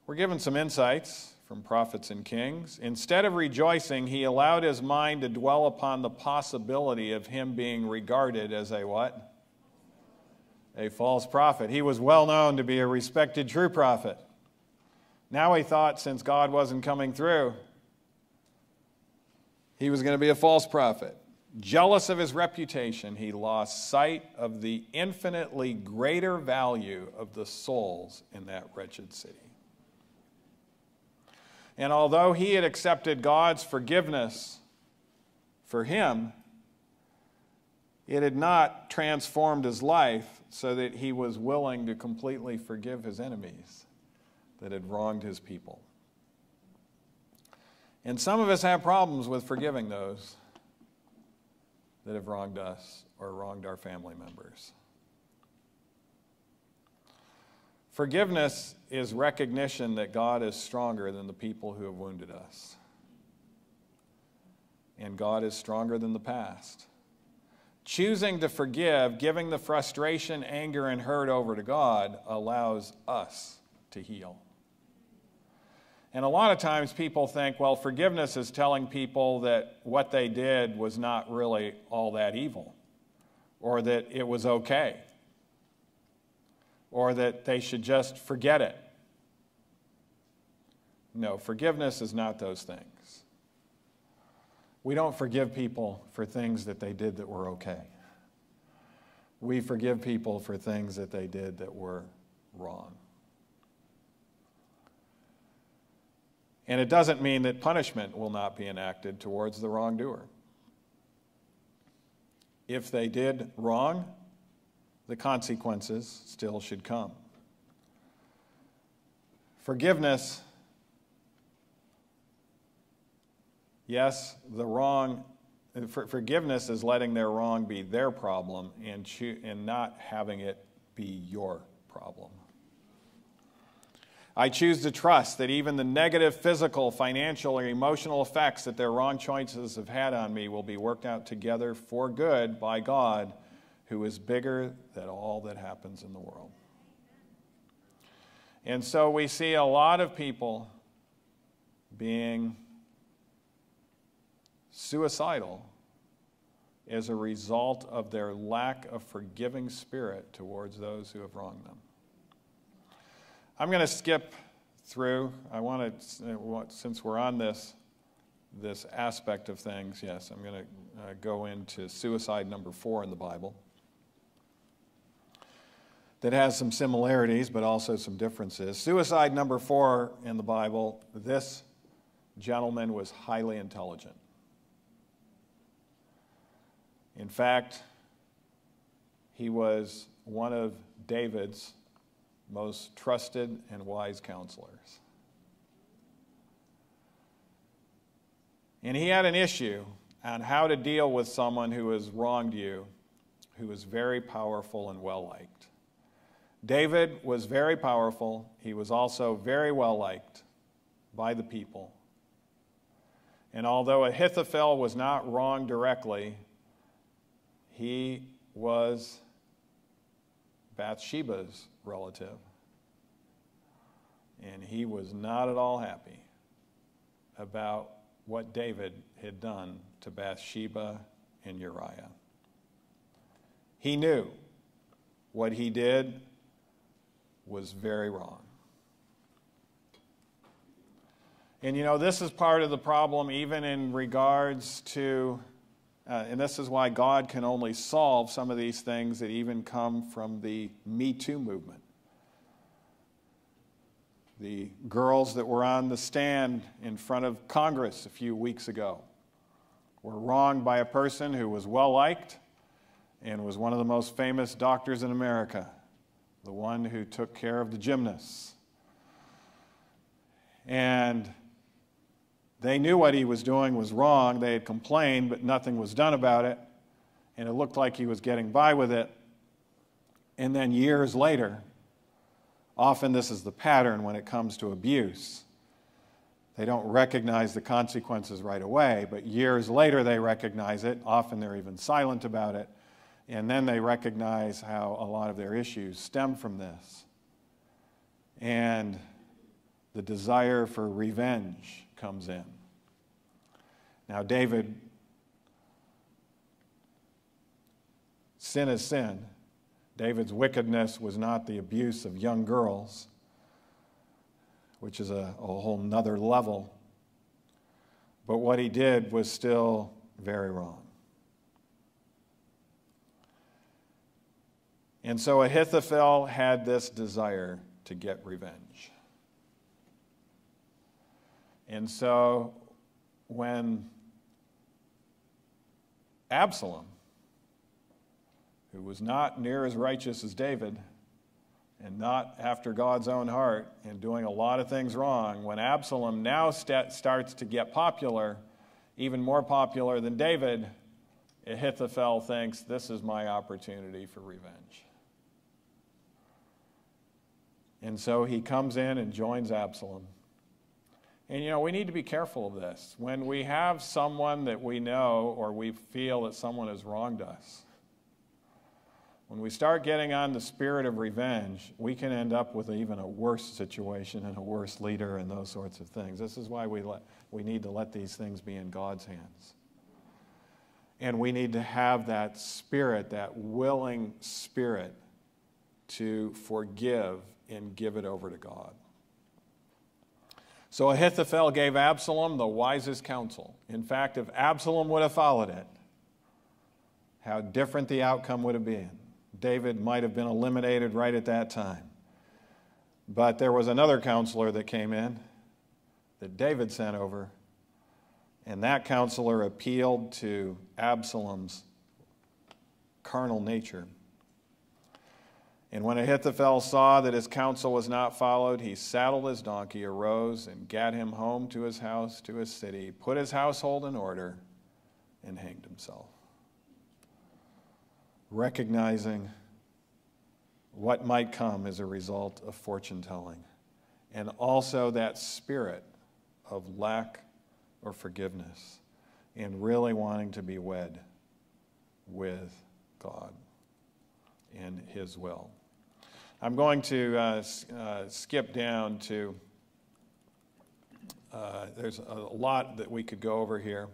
We're given some insights from Prophets and Kings. Instead of rejoicing, he allowed his mind to dwell upon the possibility of him being regarded as a what? A false prophet. He was well known to be a respected true prophet. Now he thought since God wasn't coming through, he was going to be a false prophet. Jealous of his reputation, he lost sight of the infinitely greater value of the souls in that wretched city. And although he had accepted God's forgiveness for him, it had not transformed his life so that he was willing to completely forgive his enemies that had wronged his people. And some of us have problems with forgiving those that have wronged us or wronged our family members. Forgiveness is recognition that God is stronger than the people who have wounded us. And God is stronger than the past. Choosing to forgive, giving the frustration, anger, and hurt over to God allows us to heal. And a lot of times people think, well, forgiveness is telling people that what they did was not really all that evil or that it was okay or that they should just forget it. No, forgiveness is not those things. We don't forgive people for things that they did that were okay. We forgive people for things that they did that were wrong. And it doesn't mean that punishment will not be enacted towards the wrongdoer. If they did wrong, the consequences still should come. Forgiveness, yes, the wrong, for, forgiveness is letting their wrong be their problem and, cho- and not having it be your problem. I choose to trust that even the negative physical, financial, or emotional effects that their wrong choices have had on me will be worked out together for good by God who is bigger than all that happens in the world. And so we see a lot of people being suicidal as a result of their lack of forgiving spirit towards those who have wronged them. I'm going to skip through. I want to, since we're on this, this aspect of things, yes, I'm going to uh, go into suicide number four in the Bible that has some similarities but also some differences. Suicide number four in the Bible this gentleman was highly intelligent. In fact, he was one of David's most trusted and wise counselors. And he had an issue on how to deal with someone who has wronged you, who is very powerful and well liked. David was very powerful. He was also very well liked by the people. And although Ahithophel was not wrong directly, he was Bathsheba's relative. And he was not at all happy about what David had done to Bathsheba and Uriah. He knew what he did was very wrong. And you know, this is part of the problem, even in regards to, uh, and this is why God can only solve some of these things that even come from the Me Too movement. The girls that were on the stand in front of Congress a few weeks ago were wronged by a person who was well liked and was one of the most famous doctors in America the one who took care of the gymnasts. And they knew what he was doing was wrong. They had complained, but nothing was done about it. And it looked like he was getting by with it. And then years later, often this is the pattern when it comes to abuse. They don't recognize the consequences right away, but years later they recognize it. Often they're even silent about it. And then they recognize how a lot of their issues stem from this. And the desire for revenge comes in. Now, David, sin is sin. David's wickedness was not the abuse of young girls, which is a, a whole nother level. But what he did was still very wrong. And so Ahithophel had this desire to get revenge. And so when Absalom, who was not near as righteous as David and not after God's own heart and doing a lot of things wrong, when Absalom now st- starts to get popular, even more popular than David, Ahithophel thinks this is my opportunity for revenge. And so he comes in and joins Absalom. And you know, we need to be careful of this. When we have someone that we know or we feel that someone has wronged us, when we start getting on the spirit of revenge, we can end up with even a worse situation and a worse leader and those sorts of things. This is why we, let, we need to let these things be in God's hands. And we need to have that spirit, that willing spirit to forgive and give it over to God. So Ahithophel gave Absalom the wisest counsel. In fact, if Absalom would have followed it, how different the outcome would have been. David might have been eliminated right at that time. But there was another counselor that came in that David sent over, and that counselor appealed to Absalom's carnal nature. And when Ahithophel saw that his counsel was not followed, he saddled his donkey, arose, and gat him home to his house, to his city, put his household in order, and hanged himself. Recognizing what might come as a result of fortune telling, and also that spirit of lack or forgiveness, and really wanting to be wed with God and His will. I'm going to uh, uh, skip down to, uh, there's a lot that we could go over here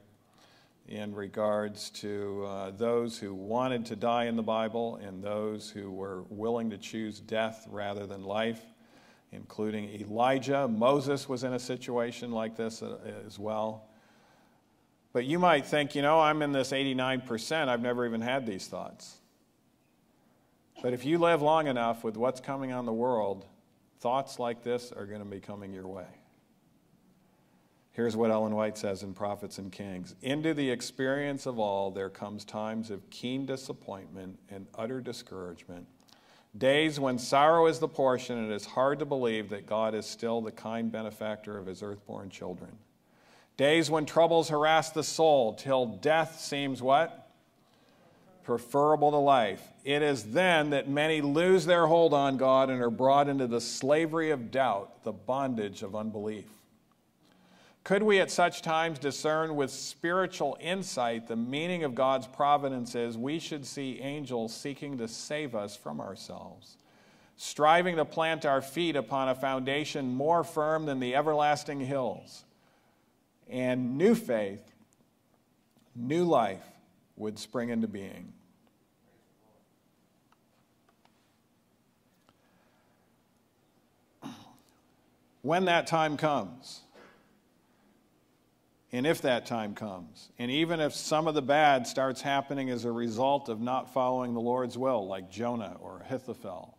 in regards to uh, those who wanted to die in the Bible and those who were willing to choose death rather than life, including Elijah. Moses was in a situation like this uh, as well. But you might think, you know, I'm in this 89%, I've never even had these thoughts. But if you live long enough with what's coming on the world, thoughts like this are going to be coming your way. Here's what Ellen White says in Prophets and Kings Into the experience of all, there comes times of keen disappointment and utter discouragement. Days when sorrow is the portion, and it is hard to believe that God is still the kind benefactor of his earthborn children. Days when troubles harass the soul till death seems what? Preferable to life. It is then that many lose their hold on God and are brought into the slavery of doubt, the bondage of unbelief. Could we at such times discern with spiritual insight the meaning of God's providence is we should see angels seeking to save us from ourselves, striving to plant our feet upon a foundation more firm than the everlasting hills. And new faith, new life, would spring into being. When that time comes, and if that time comes, and even if some of the bad starts happening as a result of not following the Lord's will, like Jonah or Ahithophel,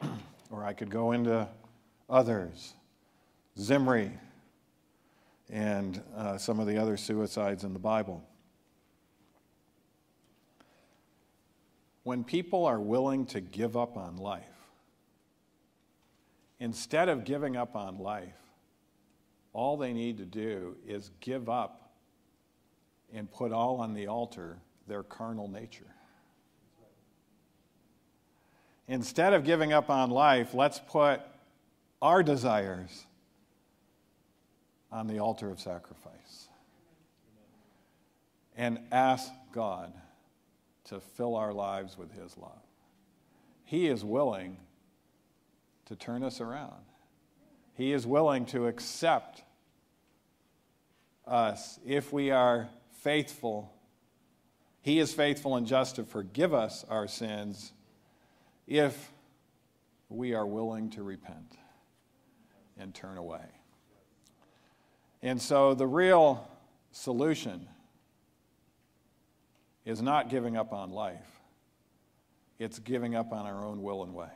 or I could go into others, Zimri, and uh, some of the other suicides in the Bible. when people are willing to give up on life, instead of giving up on life, all they need to do is give up and put all on the altar their carnal nature. Instead of giving up on life, let's put our desires on the altar of sacrifice and ask God to fill our lives with His love. He is willing to turn us around. He is willing to accept us if we are faithful. He is faithful and just to forgive us our sins if we are willing to repent and turn away. And so the real solution is not giving up on life, it's giving up on our own will and way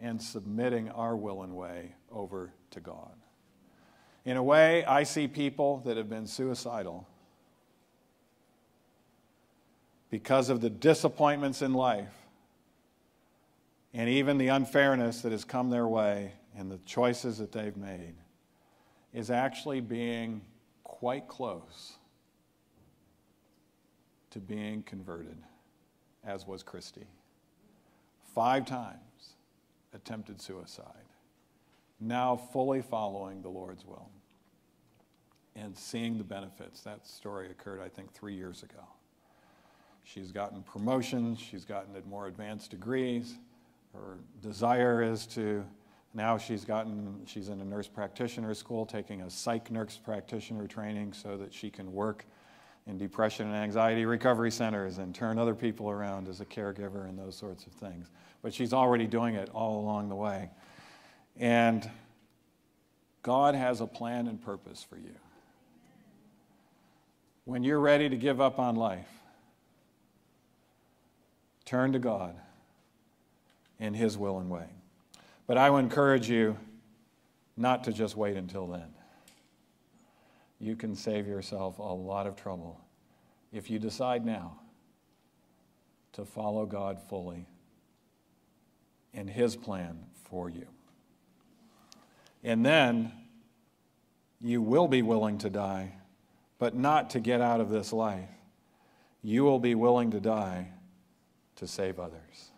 and submitting our will and way over to God. In a way, I see people that have been suicidal because of the disappointments in life and even the unfairness that has come their way and the choices that they've made is actually being quite close to being converted, as was Christy. Five times attempted suicide, now fully following the Lord's will and seeing the benefits. That story occurred, I think, three years ago. She's gotten promotions, she's gotten more advanced degrees. Her desire is to now she's gotten she's in a nurse practitioner school taking a psych nurse practitioner training so that she can work in depression and anxiety recovery centers and turn other people around as a caregiver and those sorts of things but she's already doing it all along the way. And god has a plan and purpose for you. When you're ready to give up on life turn to god in his will and way. But I would encourage you not to just wait until then. You can save yourself a lot of trouble if you decide now to follow God fully in His plan for you. And then you will be willing to die, but not to get out of this life. You will be willing to die to save others.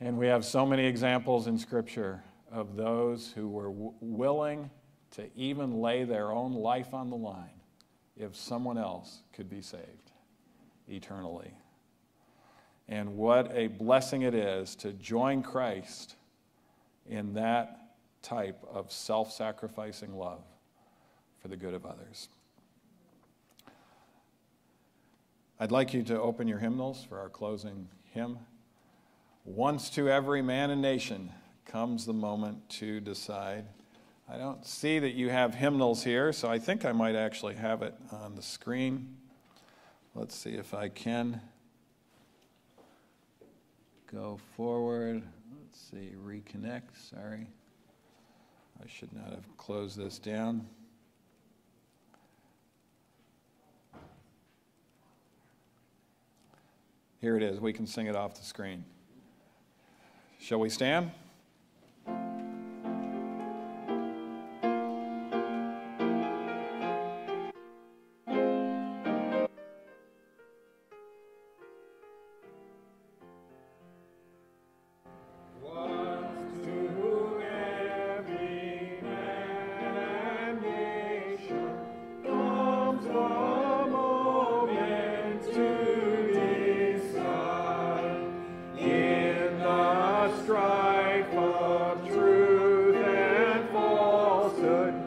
And we have so many examples in Scripture of those who were w- willing to even lay their own life on the line if someone else could be saved eternally. And what a blessing it is to join Christ in that type of self sacrificing love for the good of others. I'd like you to open your hymnals for our closing hymn. Once to every man and nation comes the moment to decide. I don't see that you have hymnals here, so I think I might actually have it on the screen. Let's see if I can go forward. Let's see, reconnect. Sorry. I should not have closed this down. Here it is. We can sing it off the screen. Shall we stand? stood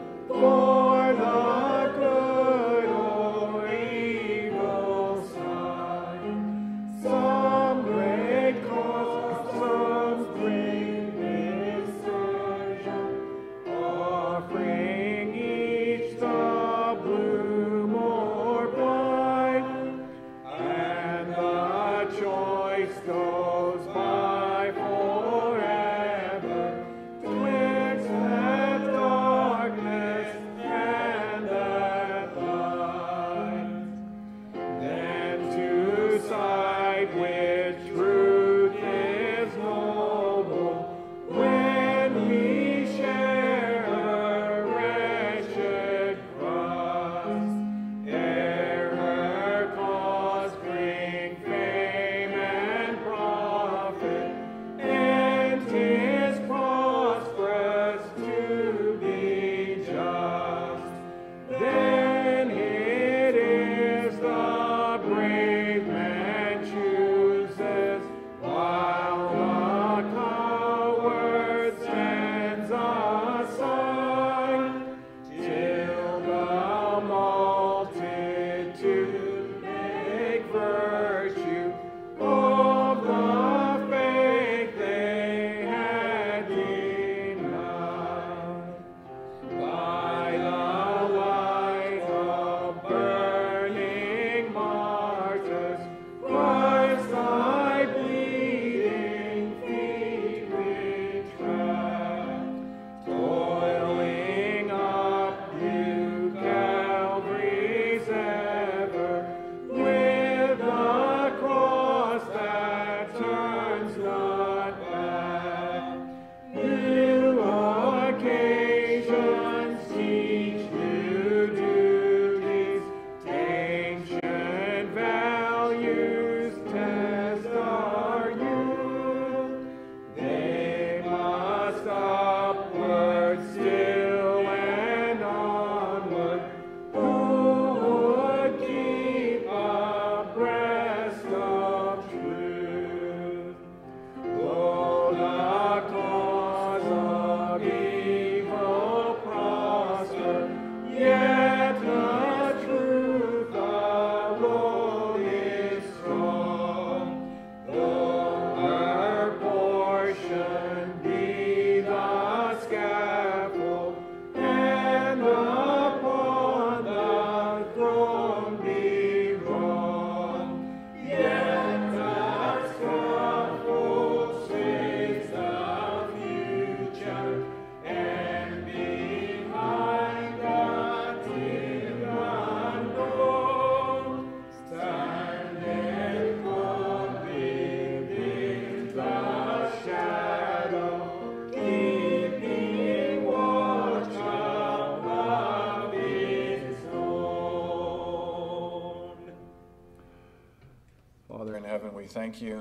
thank you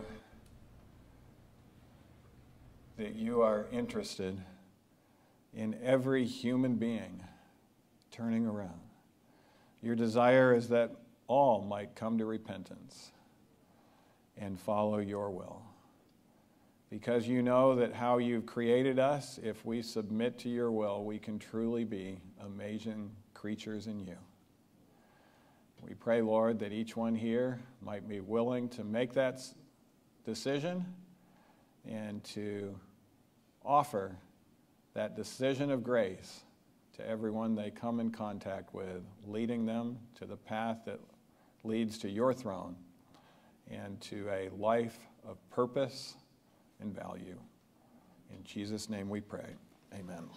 that you are interested in every human being turning around. Your desire is that all might come to repentance and follow your will. Because you know that how you've created us, if we submit to your will, we can truly be amazing creatures in you. We pray, Lord, that each one here might be willing to make that decision and to offer that decision of grace to everyone they come in contact with, leading them to the path that leads to your throne and to a life of purpose and value. In Jesus' name we pray. Amen.